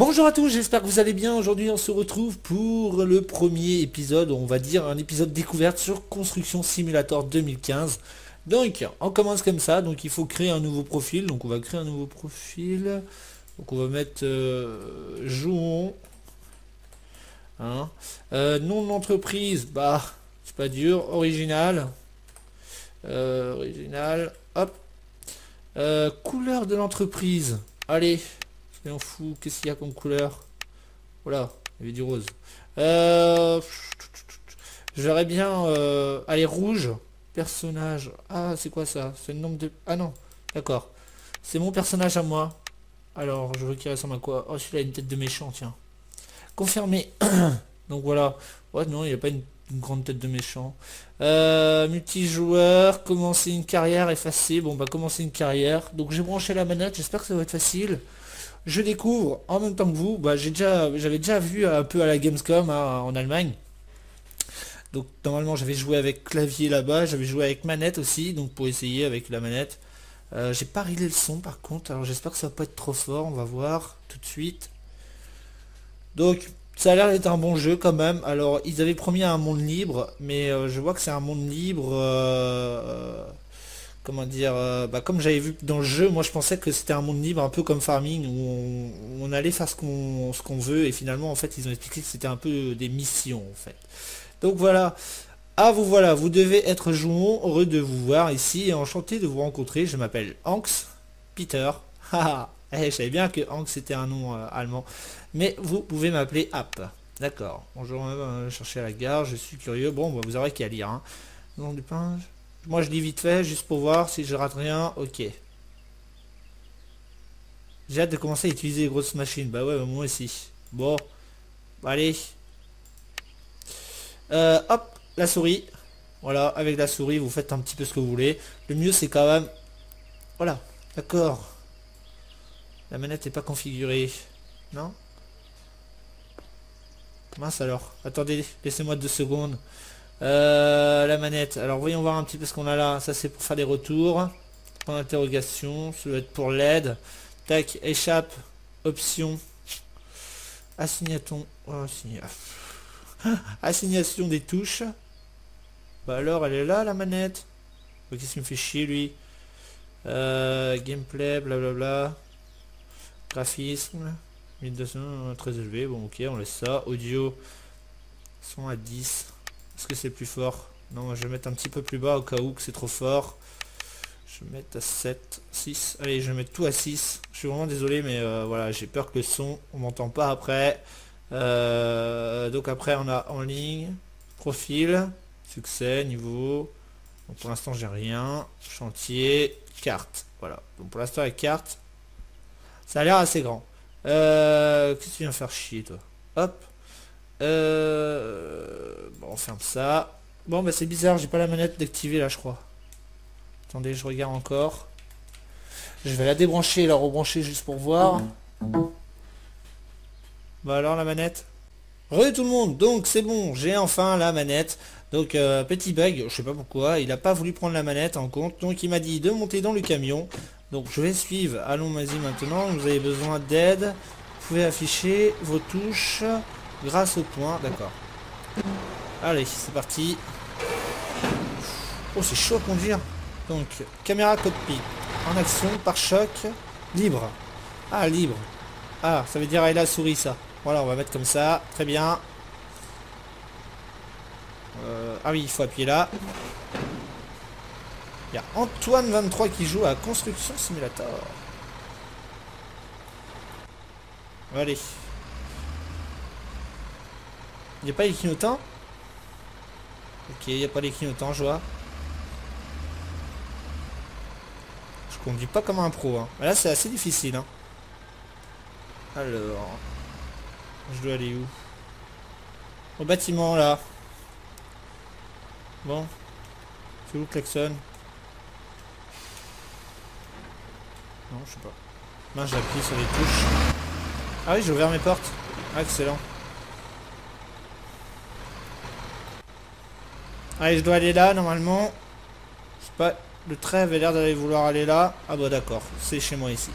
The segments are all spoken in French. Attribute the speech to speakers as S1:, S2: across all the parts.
S1: Bonjour à tous, j'espère que vous allez bien. Aujourd'hui on se retrouve pour le premier épisode, on va dire un épisode découverte sur Construction Simulator 2015. Donc on commence comme ça, donc il faut créer un nouveau profil. Donc on va créer un nouveau profil. Donc on va mettre euh, jouons. Hein. Euh, nom d'entreprise, bah c'est pas dur. Original. Euh, original. Hop. Euh, couleur de l'entreprise. Allez, on fout. Qu'est-ce qu'il y a comme couleur? Voilà, il y avait du rose. Euh, J'aurais bien... Euh, allez, rouge. Personnage. Ah, c'est quoi ça? C'est le nombre de... Ah non, d'accord. C'est mon personnage à moi. Alors, je veux qu'il ressemble à quoi? Oh, celui-là a une tête de méchant, tiens. Confirmé. Donc voilà. Ouais, non, il n'y a pas une une grande tête de méchant. Euh, multijoueur, commencer une carrière, effacer. Bon, bah commencer une carrière. Donc j'ai branché la manette, j'espère que ça va être facile. Je découvre en même temps que vous, bah, j'avais déjà vu un peu à la Gamescom hein, en Allemagne. Donc normalement j'avais joué avec clavier là-bas, j'avais joué avec manette aussi, donc pour essayer avec la manette. Euh, j'ai pas réglé le son par contre, alors j'espère que ça va pas être trop fort, on va voir tout de suite. Donc ça a l'air d'être un bon jeu quand même. Alors, ils avaient promis un monde libre, mais euh, je vois que c'est un monde libre... Euh, comment dire bah, Comme j'avais vu dans le jeu, moi je pensais que c'était un monde libre un peu comme Farming, où on, allait faire ce qu'on veut, et finalement, en fait, ils ont expliqué que c'était un peu des missions, en fait. Donc voilà. Ah, vous voilà, vous devez être jouant, heureux de vous voir ici, et enchanté de vous rencontrer. Je m'appelle Hanks Peter. Eh, je savais bien que Hank c'était un nom euh, allemand. Mais vous pouvez m'appeler App. D'accord. Bonjour, on va chercher à la gare, je suis curieux. Bon, bah, vous aurez qu'à lire. Hein. Du. Moi je lis vite fait, juste pour voir si je rate rien. Ok. J'ai hâte de commencer à utiliser les grosses machines. Bah ouais, moi aussi. Bon. Allez. Euh, hop, la souris. Voilà, avec la souris, vous faites un petit peu ce que vous voulez. Le mieux, c'est quand même... Voilà, d'accord. La manette n'est pas configurée. Non? Mince alors. Attendez, laissez-moi deux secondes. Euh, la manette. Alors voyons voir un petit peu ce qu'on a là. Ça c'est pour faire des retours. Point d'interrogation. Ça doit être pour l'aide. Tac, échappe. Option. Assignation. Oh, Assignation des touches. Bah alors elle est là la manette. Qu'est-ce qui me fait chier lui euh, Gameplay, blablabla. Graphisme, 1200, très élevé. Bon, ok, on laisse ça. Audio, son à 10. Est-ce que c'est plus fort Non, je vais mettre un petit peu plus bas au cas où que c'est trop fort. Je vais mettre à 7, 6. Allez, je vais mettre tout à 6. Je suis vraiment désolé, mais euh, voilà, j'ai peur que le son, on m'entend pas après. Euh, donc après, on a en ligne, profil, succès, niveau. Pour l'instant, j'ai rien. Chantier, carte. Voilà. Donc pour l'instant, la carte, ça a l'air assez grand. Euh, Qu'est-ce que tu viens faire chier, toi? Hop. Euh, bon, on ferme ça. Bon, bah c'est bizarre, j'ai pas la manette d'activer là, je crois. Attendez, je regarde encore. Je vais la débrancher la rebrancher juste pour voir. Bah alors la manette Re tout le monde, donc c'est bon, j'ai enfin la manette. Donc euh, petit bug, je sais pas pourquoi, il a pas voulu prendre la manette en compte, donc il m'a dit de monter dans le camion. Donc je vais suivre. Allons vas-y maintenant. Vous avez besoin d'aide. Vous pouvez afficher vos touches grâce au point. D'accord. Allez, c'est parti. Oh, c'est chaud à conduire. Donc, caméra cockpit. En action, par choc. Libre. Ah, libre. Ah, ça veut dire elle la souris, ça. Voilà, on va mettre comme ça. Très bien. Euh, ah oui, il faut appuyer là. Il y a Antoine23 qui joue à Construction Simulator. Allez. Il a pas les clignotants Ok, il n'y a pas les clignotants, je vois. Je conduis pas comme un pro. Hein. Là, c'est assez difficile. Hein. Alors... Je dois aller où? Au bâtiment, là. Bon. C'est où le klaxon Non, je sais pas. J'ai appuyé sur les touches. Ah oui, j'ai ouvert mes portes. Ah, excellent. Allez, je dois aller là, normalement. Je sais pas, le trait avait l'air d'aller vouloir aller là. Ah bah d'accord, c'est chez moi ici.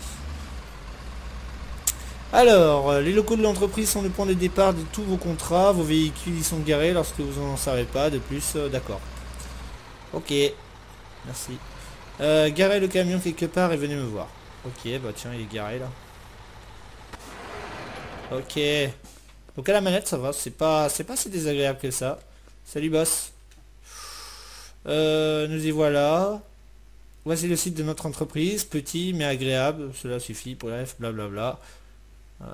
S1: Alors, euh, les locaux de l'entreprise sont le point de départ de tous vos contrats. Vos véhicules y sont garés lorsque vous n'en savez pas. De plus, euh, d'accord. Ok. Merci. Euh, garez le camion quelque part et venez me voir. Ok, bah tiens, il est garé là. Ok. Donc à la manette, ça va. C'est pas, c'est pas si désagréable que ça. Salut, boss. Euh, nous y voilà. Voici le site de notre entreprise. Petit mais agréable. Cela suffit. Bref, blablabla. Euh,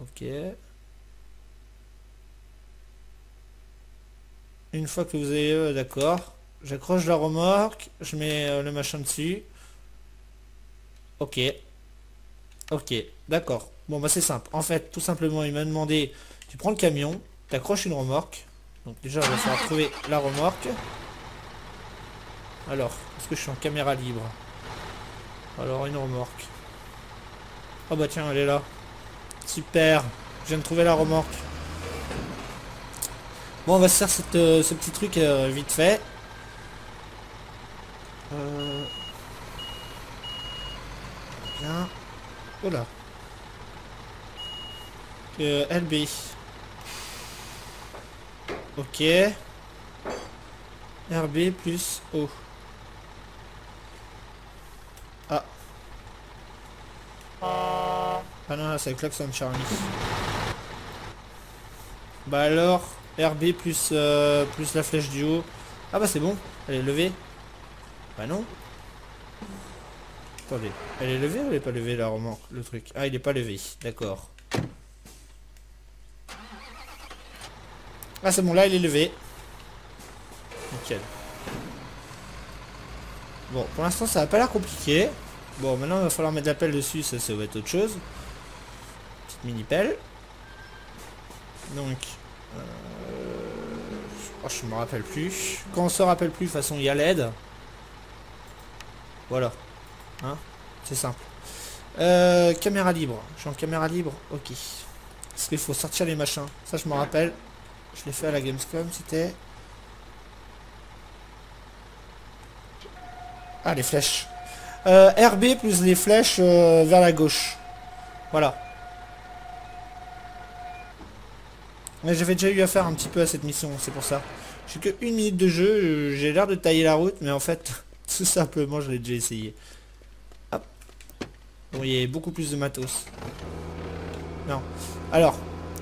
S1: ok. Une fois que vous avez... euh, D'accord. J'accroche la remorque. Je mets le machin dessus. Ok. Ok. D'accord. Bon bah c'est simple. En fait, tout simplement, il m'a demandé... Tu prends le camion. T'accroches une remorque. Donc déjà, on va falloir trouver la remorque. Alors, est-ce que je suis en caméra libre Alors, une remorque. Oh bah tiens, elle est là. Super. Je viens de trouver la remorque. Bon, on va se faire euh, ce petit truc euh, vite fait. Euh... Bien. Oh là. Euh, LB. Ok. RB plus O. Ah non, là, c'est klaxon Charlie. Bah alors, RB plus, euh, plus la flèche du haut. Ah bah c'est bon, elle est levée. Bah non. Attendez, elle est levée ou elle est pas levée la remorque, le truc? Ah, il est pas levé, d'accord. Ah c'est bon, là il est levé. Nickel. Bon, pour l'instant ça va pas l'air compliqué. Bon, maintenant il va falloir mettre la pelle dessus, ça, ça va être autre chose. Petite mini pelle. Donc, euh... oh, je me rappelle plus. Quand on se rappelle plus, de toute façon il y a l'aide. Voilà. Hein C'est simple. Euh, caméra libre. Je suis en caméra libre Ok. Parce qu'il faut sortir les machins. Ça je me rappelle. Je l'ai fait à la Gamescom, c'était... Ah, les flèches. Euh, RB plus les flèches euh, vers la gauche. Voilà. Mais j'avais déjà eu affaire un petit peu à cette mission, c'est pour ça. J'ai que une minute de jeu, euh, j'ai l'air de tailler la route, mais en fait, tout simplement, je l'ai déjà essayé. Hop. Bon, il y a beaucoup plus de matos. Non. Alors,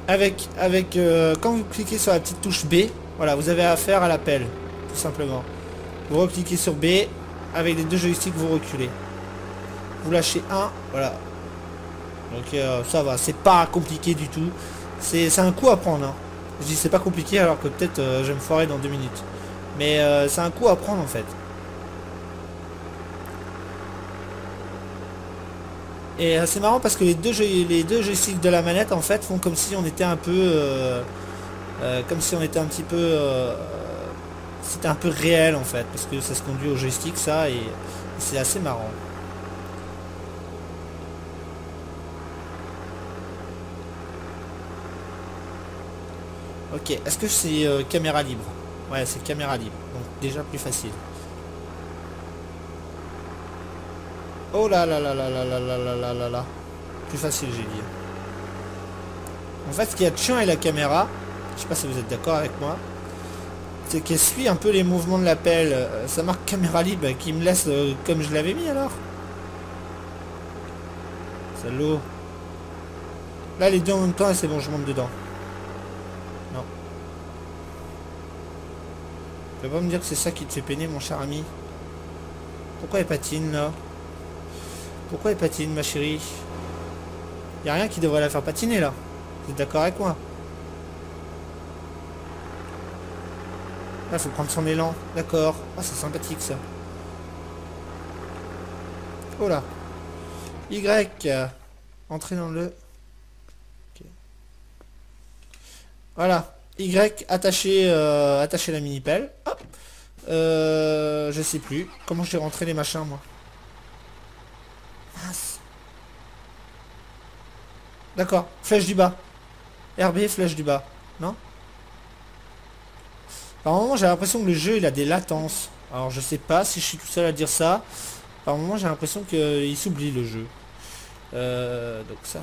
S1: avec, avec euh, quand vous cliquez sur la petite touche B, voilà, vous avez affaire à l'appel, tout simplement. Vous recliquez sur B, avec les deux joysticks, vous reculez. Vous lâchez un, voilà. Donc euh, ça va, c'est pas compliqué du tout. C'est un coup à prendre. hein. Je dis c'est pas compliqué alors que peut-être euh, je vais me foirer dans deux minutes. Mais euh, c'est un coup à prendre en fait. Et euh, c'est marrant parce que les deux, les deux joysticks de la manette en fait font comme si on était un peu... comme si on était un petit peu... c'était un peu réel en fait. Parce que ça se conduit au joystick ça et c'est assez marrant. Ok, est-ce que c'est euh, caméra libre? Ouais, c'est caméra libre. Donc déjà plus facile. Oh là là là là là là là là là là là. Plus facile, j'ai dit. En fait, ce qu'il y a de chiant avec la caméra, je sais pas si vous êtes d'accord avec moi, c'est qu'elle suit un peu les mouvements de l'appel. Euh, Ça marque caméra libre qui me laisse euh, comme je l'avais mis alors. Salaud. Là, les deux en même temps c'est bon, je monte dedans. Tu vas pas me dire que c'est ça qui te fait peiner, mon cher ami? Pourquoi elle patine, là? Pourquoi elle patine, ma chérie? Y a rien qui devrait la faire patiner, là. Vous êtes d'accord avec moi? Là, faut prendre son élan. D'accord. Ah, c'est sympathique, ça. Oh là. Y. Entrer dans le... Voilà. Y, attacher, euh, attacher la mini-pelle. Euh, je sais plus. Comment j'ai rentré les machins, moi. D'accord. Flèche du bas. RB, flèche du bas. Non Par moment, j'ai l'impression que le jeu, il a des latences. Alors, je sais pas si je suis tout seul à dire ça. Par moment, j'ai l'impression qu'il s'oublie, le jeu. Euh, donc ça...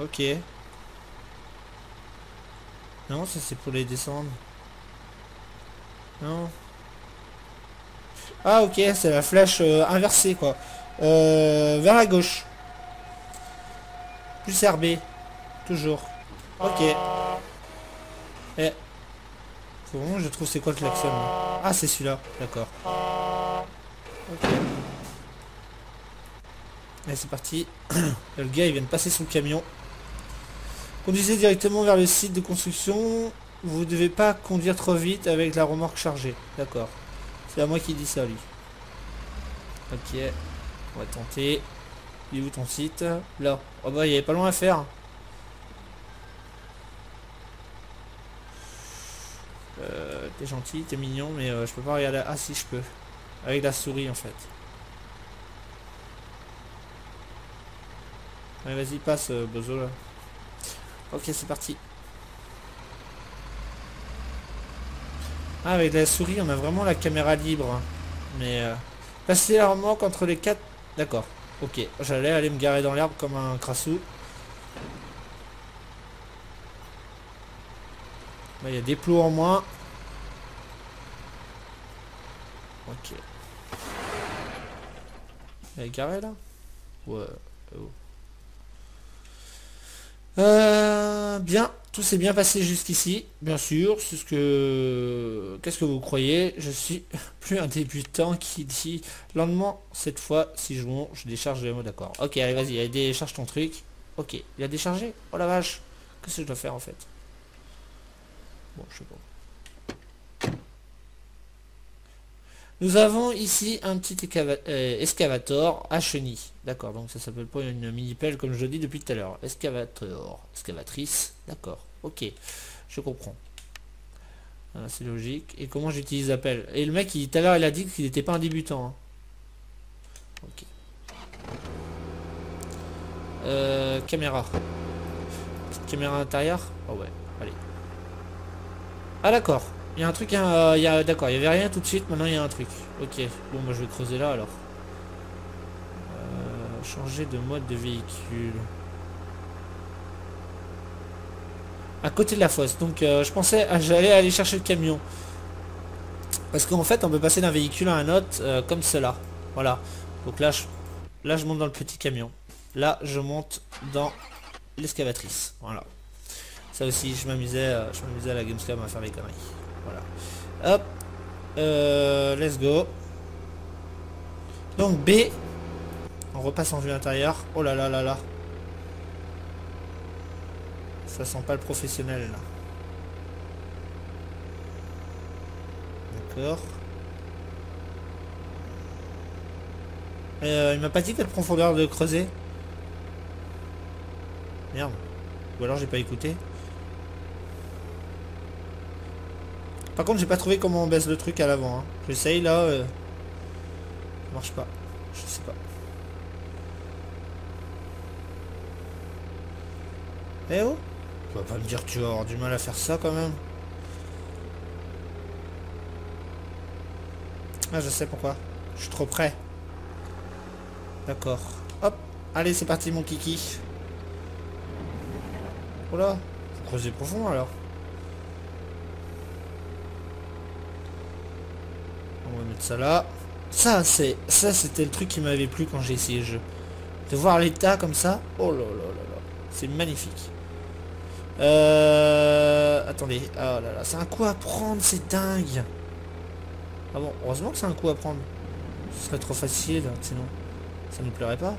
S1: Ok. Non, ça c'est pour les descendre. Non. Ah ok, c'est la flèche euh, inversée quoi. Euh, vers la gauche. Plus RB. Toujours. Ok. Eh. Bon, je trouve c'est quoi le klaxon Ah c'est celui-là, d'accord. Ok. Allez c'est parti. le gars il vient de passer son camion. Conduisez directement vers le site de construction. Vous devez pas conduire trop vite avec la remorque chargée. D'accord. C'est à moi qui dit ça, lui. Ok. On va tenter. Il où ton site? Là. Oh bah, il n'y avait pas loin à faire. Euh, t'es gentil, t'es mignon, mais euh, je peux pas regarder. Ah si, je peux. Avec la souris, en fait. Allez, vas-y, passe, euh, Bozo, là. Ok, c'est parti. Ah, avec la souris, on a vraiment la caméra libre. Hein. Mais... Euh, passer la remorque entre les quatre... D'accord. Ok. J'allais aller me garer dans l'herbe comme un crassou. Il y a des plots en moins. Ok. Elle est garée là? Ouais. Oh. Euh, bien, tout s'est bien passé jusqu'ici, bien sûr, c'est ce que... Qu'est-ce que vous croyez Je suis plus un débutant qui dit lendemain, cette fois, si je monte, je décharge le mot d'accord. Ok, allez, vas-y, décharge ton truc. Ok, il a déchargé? Oh la vache Qu'est-ce que je dois faire en fait? Bon, je sais pas. Nous avons ici un petit euh, excavator à chenille. D'accord, donc ça s'appelle pas une mini-pelle comme je le dis depuis tout à l'heure. Excavator, excavatrice, d'accord, ok, je comprends. c'est logique. Et comment j'utilise la pelle Et le mec, tout à l'heure, il a dit qu'il n'était pas un débutant. Hein. Ok. Euh, caméra. caméra intérieure? Oh ouais, allez. Ah d'accord. Il y a un truc, hein, il y d'accord, il y avait rien tout de suite, maintenant il y a un truc. Ok, bon moi je vais creuser là alors. Euh, changer de mode de véhicule. À côté de la fosse, donc euh, je pensais, j'allais aller chercher le camion. Parce qu'en fait on peut passer d'un véhicule à un autre euh, comme cela. Voilà. Donc là je, là je monte dans le petit camion. Là je monte dans l'excavatrice. Voilà. Ça aussi je m'amusais je m'amusais à la Gamescom à faire les conneries. Hop. Euh, let's go. Donc B. On repasse en vue intérieure. Oh là là là là. Ça sent pas le professionnel là. D'accord. Euh, il m'a pas dit quelle profondeur de creuser. Merde. Ou alors j'ai pas écouté. Par contre, j'ai pas trouvé comment on baisse le truc à l'avant. Hein. J'essaye là. Euh... Ça marche pas. Je sais pas. Eh oh Tu vas pas me dire que tu vas avoir du mal à faire ça quand même. Ah, je sais pourquoi. Je suis trop près. D'accord. Hop. Allez, c'est parti mon kiki. Oh là. Faut creuser profond alors. On va ça là. Ça, c'est ça c'était le truc qui m'avait plu quand j'ai essayé le. De voir l'état comme ça. Oh là là là là. C'est magnifique. Euh... Attendez. Oh là là. C'est un coup à prendre. C'est dingue. Ah bon, heureusement que c'est un coup à prendre. Ce serait trop facile, sinon ça nous plairait pas.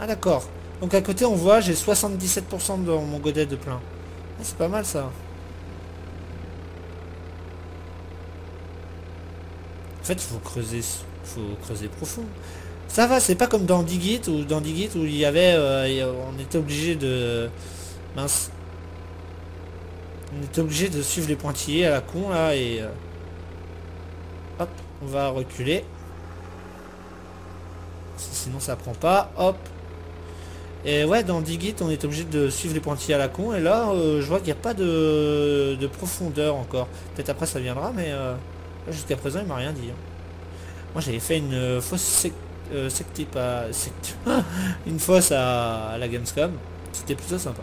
S1: Ah d'accord. Donc à côté on voit j'ai 77% dans mon godet de plein. Ah, c'est pas mal ça. Fait, faut creuser, faut creuser profond. Ça va, c'est pas comme dans Digit ou dans Digit où il y avait, euh, on était obligé de, mince, on était obligé de suivre les pointillés à la con là et, euh, hop, on va reculer. Sinon ça prend pas, hop. Et ouais, dans Digit, on est obligé de suivre les pointillés à la con. Et là, euh, je vois qu'il n'y a pas de, profondeur encore. Peut-être après ça viendra, mais... Jusqu'à présent, il m'a rien dit. Hein. Moi, j'avais fait une fausse euh, secté pas secté- une fosse à, à la Gamescom. C'était plutôt sympa.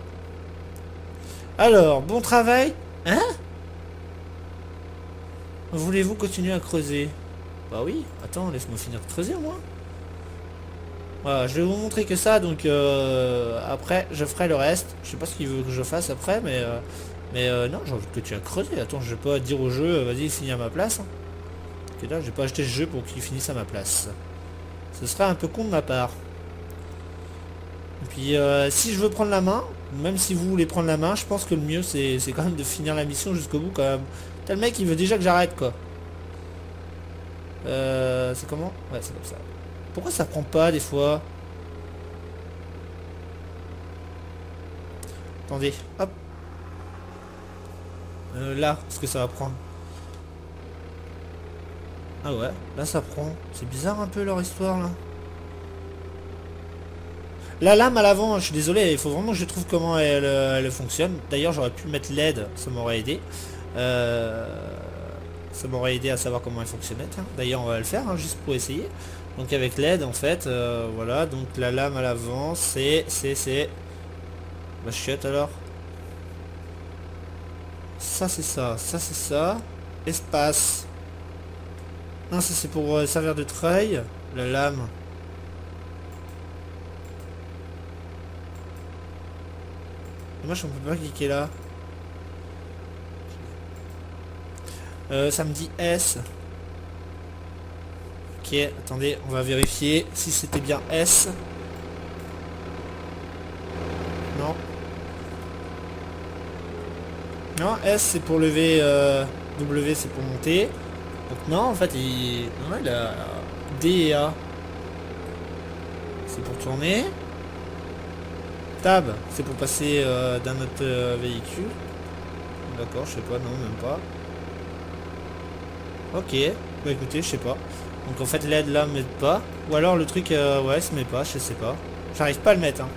S1: Alors, bon travail. Hein? Voulez-vous continuer à creuser? Bah oui, attends, laisse-moi finir de creuser au moins. Voilà, je vais vous montrer que ça, donc euh, après je ferai le reste. Je sais pas ce qu'il veut que je fasse après, mais euh, mais euh, non, j'ai envie que tu as creusé. Attends, je vais pas dire au jeu, euh, vas-y, finis à ma place. Ok, là, j'ai pas acheté ce jeu pour qu'il finisse à ma place. Ce serait un peu con de ma part. Et puis, euh, si je veux prendre la main, même si vous voulez prendre la main, je pense que le mieux, c'est quand même de finir la mission jusqu'au bout, quand même. T'as le mec, il veut déjà que j'arrête, quoi. Euh, c'est comment? Ouais, c'est comme ça. Pourquoi ça prend pas, des fois? Attendez, hop. Euh, là, ce que ça va prendre. Ah ouais, là ça prend. C'est bizarre un peu leur histoire là. La lame à l'avant, je suis désolé, il faut vraiment que je trouve comment elle, euh, elle fonctionne. D'ailleurs j'aurais pu mettre l'aide, ça m'aurait aidé. Euh, ça m'aurait aidé à savoir comment elle fonctionnait. D'ailleurs on va le faire, hein, juste pour essayer. Donc avec l'aide en fait, euh, voilà, donc la lame à l'avant, c'est, c'est, c'est... La chiotte alors Ça c'est ça, ça c'est ça. Espace. Non, ça c'est pour euh, servir de treuil. La lame. Moi je ne peux pas cliquer là. Euh, ça me dit S. Ok, attendez, on va vérifier si c'était bien S. Non. Non, S c'est pour lever, euh, W c'est pour monter. Donc non, en fait, il, a D et A. C'est pour tourner. Tab, c'est pour passer euh, d'un autre euh, véhicule. D'accord, je sais pas, non, même pas. Ok, bah écoutez, je sais pas. Donc en fait l'aide là met pas. Ou alors le truc, euh, ouais, se met pas, je sais pas. J'arrive pas à le mettre. Hein.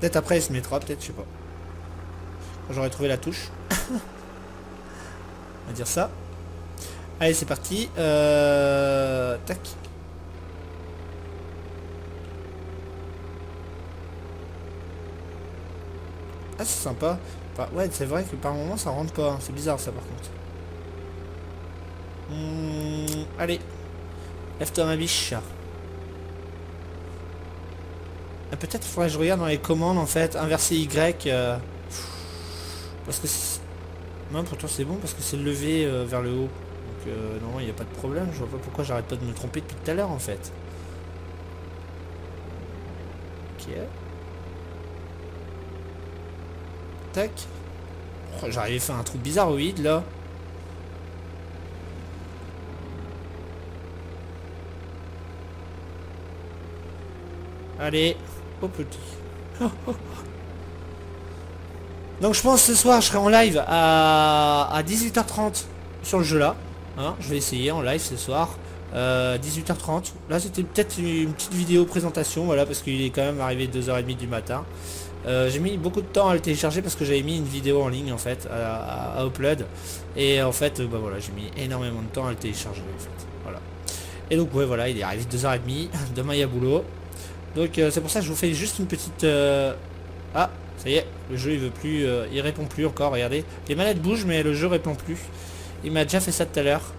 S1: Peut-être après il se mettra, peut-être, je sais pas. Quand J'aurais trouvé la touche. On va dire ça. Allez, c'est parti. Euh... Tac. Ah, c'est sympa. Ouais, c'est vrai que par moment ça rentre pas. hein. C'est bizarre ça par contre. Hmm, allez. Lève-toi ma biche. Ah, Peut-être faudrait que je regarde dans les commandes en fait. Inverser Y. euh, Parce que... c'est- Non, pourtant c'est bon parce que c'est levé euh, vers le haut. Donc euh, non, il n'y a pas de problème. Je vois pas pourquoi j'arrête pas de me tromper depuis tout à l'heure en fait. Ok. Tac. Oh, J'arrivais à faire un trou bizarroïde là. Allez, au petit. Donc je pense ce soir je serai en live à, à 18h30 sur le jeu là. Hein, je vais essayer en live ce soir. Euh, 18h30. Là c'était peut-être une petite vidéo présentation, voilà, parce qu'il est quand même arrivé 2h30 du matin. Euh, j'ai mis beaucoup de temps à le télécharger parce que j'avais mis une vidéo en ligne en fait à upload et en fait euh, bah voilà j'ai mis énormément de temps à le télécharger en fait voilà et donc ouais voilà il est arrivé 2h30 demain il y a boulot donc euh, c'est pour ça que je vous fais juste une petite euh, ah ça y est le jeu il veut plus euh, il répond plus encore regardez. Les manettes bougent mais le jeu répond plus. Il m'a déjà fait ça tout à l'heure.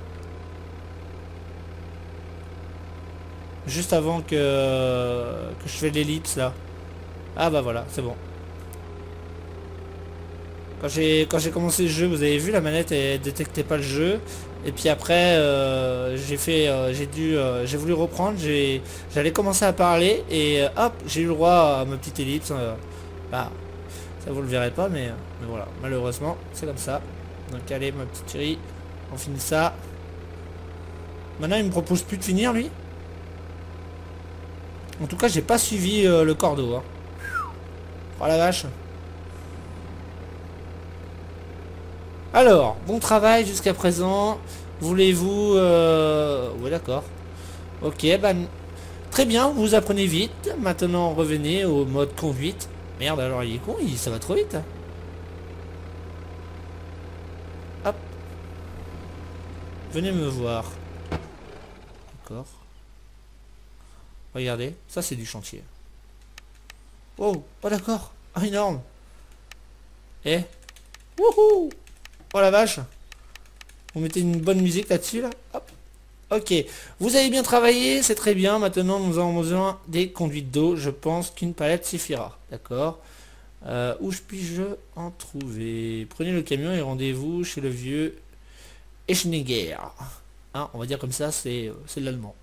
S1: Juste avant que que je fais l'ellipse là. Ah bah voilà, c'est bon. Quand j'ai commencé le jeu, vous avez vu la manette elle détectait pas le jeu. Et puis après euh, j'ai fait euh, j'ai dû euh, j'ai voulu reprendre, j'allais commencer à parler et hop, j'ai eu le droit à ma petite ellipse. bah ça vous le verrez pas mais, voilà, malheureusement, c'est comme ça. Donc allez ma petite chérie, on finit ça. Maintenant il me propose plus de finir lui. En tout cas j'ai pas suivi le cordeau. Hein. Oh la vache. Alors, bon travail jusqu'à présent. Voulez-vous... Euh... Ouais d'accord. Ok, bah... Très bien, vous apprenez vite. Maintenant, revenez au mode conduite. Merde, alors il est con, il... ça va trop vite. Hop. Venez me voir. D'accord. Regardez, ça c'est du chantier. Oh, oh d'accord. Ah, énorme. Eh Wouhou Oh la vache Vous mettez une bonne musique là-dessus là, Ok, vous avez bien travaillé, c'est très bien. Maintenant, nous avons besoin des conduites d'eau. Je pense qu'une palette suffira. D'accord euh, Où puis-je en trouver? Prenez le camion et rendez-vous chez le vieux Eschneger. Hein, on va dire comme ça, c'est l'allemand.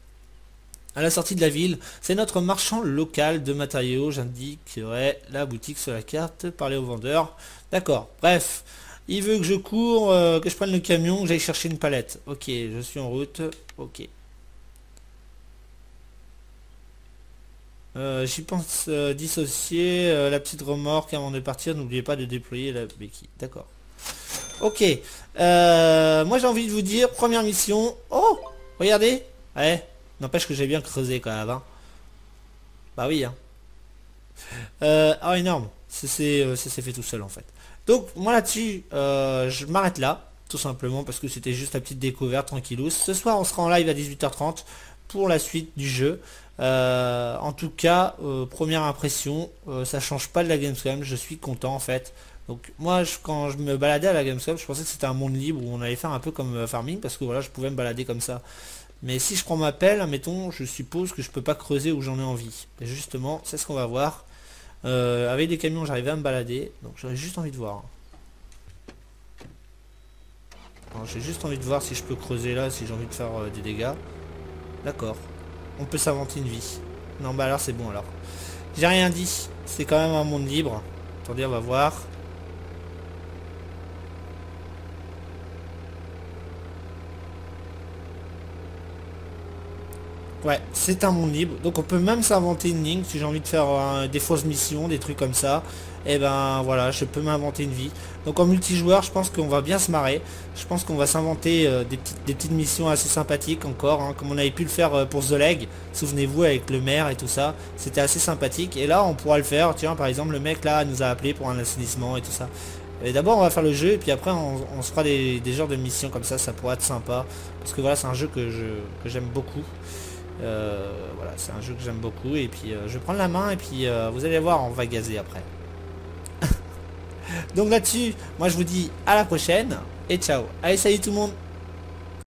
S1: À la sortie de la ville, c'est notre marchand local de matériaux. J'indiquerai la boutique sur la carte. Parler au vendeur. D'accord. Bref. Il veut que je cours, euh, que je prenne le camion, que j'aille chercher une palette. Ok, je suis en route. Ok. Euh, j'y pense euh, dissocier la petite remorque avant de partir. N'oubliez pas de déployer la béquille. D'accord. Ok. moi j'ai envie de vous dire, première mission. Oh Regardez Ouais. N'empêche que j'ai bien creusé quand même. Hein. Bah oui. Hein. oh énorme. Ça s'est fait tout seul en fait. Donc moi là-dessus, euh, je m'arrête là, tout simplement parce que c'était juste la petite découverte tranquillou. Ce soir on sera en live à 18h30 pour la suite du jeu. Euh, en tout cas, euh, première impression, ça change pas de la Gamescom, je suis content en fait. Donc moi quand je me baladais à la Gamescom, je pensais que c'était un monde libre où on allait faire un peu comme farming parce que voilà je pouvais me balader comme ça. Mais si je prends ma pelle, admettons, je suppose que je peux pas creuser où j'en ai envie. Et justement, c'est ce qu'on va voir. Euh, avec des camions, j'arrivais à me balader. Donc j'aurais juste envie de voir. J'ai juste envie de voir si je peux creuser là, si j'ai envie de faire euh, des dégâts. D'accord. On peut s'inventer une vie. Non, bah alors c'est bon alors. J'ai rien dit. C'est quand même un monde libre. Attendez, on va voir. Ouais, c'est un monde libre. Donc on peut même s'inventer une ligne si j'ai envie de faire euh, des fausses missions, des trucs comme ça. Et eh ben voilà, je peux m'inventer une vie. Donc en multijoueur, je pense qu'on va bien se marrer. Je pense qu'on va s'inventer euh, des, petites, missions assez sympathiques encore, hein, comme on avait pu le faire euh, pour The Leg. Souvenez-vous avec le maire et tout ça. C'était assez sympathique. Et là, on pourra le faire. Tiens, par exemple, le mec là nous a appelé pour un assainissement et tout ça. Et d'abord on va faire le jeu et puis après on, se fera des, genres de missions comme ça, ça pourrait être sympa. Parce que voilà c'est un jeu que j'aime beaucoup. Euh, voilà, c'est un jeu que j'aime beaucoup. Et puis euh, je vais prendre la main et puis euh, vous allez voir, on va gazer après. Donc là-dessus, moi je vous dis à la prochaine et ciao. Allez, salut tout le monde